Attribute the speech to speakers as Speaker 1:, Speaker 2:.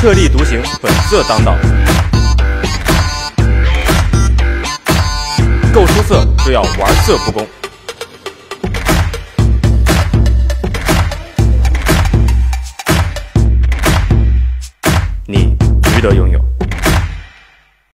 Speaker 1: 特立独行本色当道够出色就要玩色不公。你值得拥有。